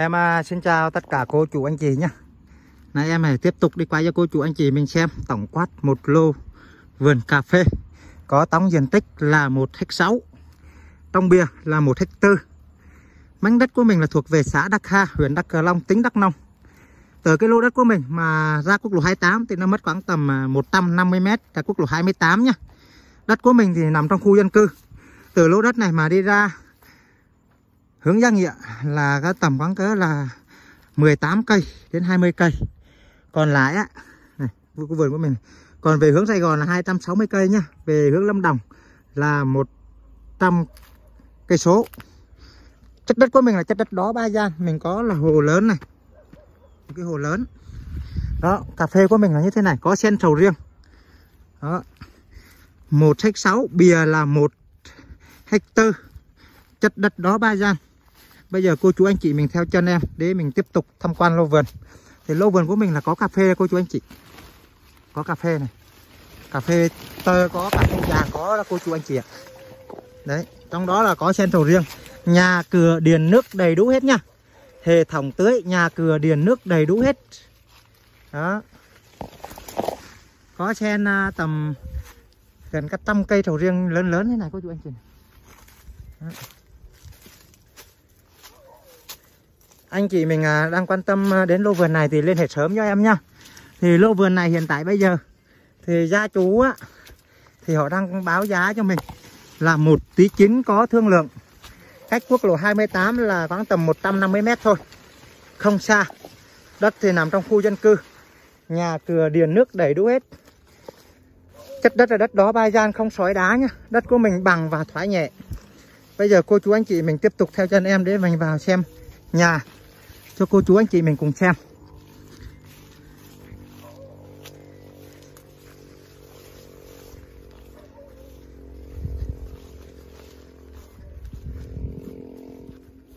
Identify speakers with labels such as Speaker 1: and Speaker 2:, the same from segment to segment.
Speaker 1: Em à, xin chào tất cả cô chú anh chị nhé. Nay em hãy tiếp tục đi quay cho cô chú anh chị mình xem. Tổng quát một lô vườn cà phê có tổng diện tích là 1 hecta 6 trong bia là 1 hectare mảnh đất của mình là thuộc về xã Đắc Ha, huyện Đắc Cờ Long tỉnh Đắk Nông. Từ cái lô đất của mình mà ra quốc lộ 28 thì nó mất khoảng tầm 150 à, m ra quốc lộ 28 nhá. Đất của mình thì nằm trong khu dân cư. Từ lô đất này mà đi ra hướng giác Nghĩa là cái tầm khoảng cỡ là 18 cây đến 20 cây. Còn lại á, này, vườn của mình còn về hướng Sài Gòn là 260 cây nhá. Về hướng Lâm Đồng là 100 cây số. Chất đất của mình là chất đất đó ba gian. Mình có là hồ lớn này. Một cái hồ lớn. Đó, cà phê của mình là như thế này, có sen sầu riêng. Đó. Một hecta sáu, bìa là một hectare. Chất đất đó ba gian bây giờ cô chú anh chị mình theo chân em để mình tiếp tục tham quan lô vườn. Thì lô vườn của mình là có cà phê, cô chú anh chị. Có cà phê này. Cà phê tơ, có cà phê già có là cô chú anh chị ạ. Đấy, trong đó là có sen thầu riêng. Nhà cửa điền nước đầy đủ hết nha. Hệ thống tưới, nhà cửa điền nước đầy đủ hết. Đó. Có sen à, tầm gần cả trăm cây sầu riêng lớn lớn thế này, cô chú anh chị. Đó. Anh chị mình à, đang quan tâm à, đến lô vườn này thì liên hệ sớm cho em nhá. Thì lô vườn này hiện tại bây giờ, thì gia chú á, thì họ đang báo giá cho mình là một tí chín có thương lượng. Cách quốc lộ 28 là khoảng tầm 150 mét thôi, không xa. Đất thì nằm trong khu dân cư, nhà cửa điền nước đầy đủ hết. Chất đất là đất đó ba gian không sói đá nhá, đất của mình bằng và thoải nhẹ. Bây giờ cô chú anh chị mình tiếp tục theo chân em để mình vào xem nhà cho cô chú anh chị mình cùng xem.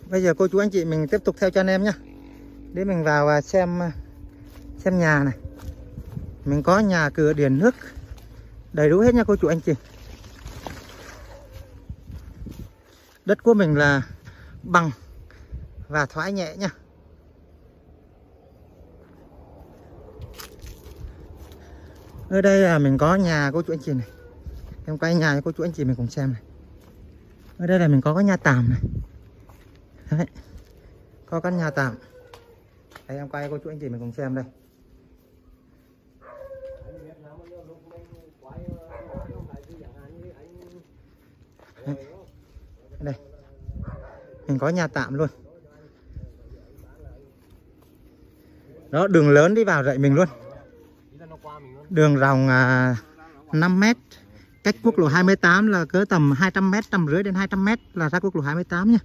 Speaker 1: Bây giờ cô chú anh chị mình tiếp tục theo cho anh em nhé. Để mình vào và xem xem nhà này. Mình có nhà cửa, điện, nước đầy đủ hết nha cô chú anh chị. Đất của mình là bằng và thoải nhẹ nha. Ở đây là mình có nhà cô chú anh chị này. Em quay nhà cho cô chú anh chị mình cùng xem này. Ở đây là mình có cái nhà tạm này. Đấy. có căn nhà tạm. Đây em quay cô chú anh chị mình cùng xem đây. Đây. Mình có nhà tạm luôn. Đó, đường lớn đi vào dạy mình luôn đường rộng à, 5 mét cách quốc lộ 28 là cỡ tầm 200 mét tầm rưỡi đến 200 mét là ra quốc lộ 28 nha.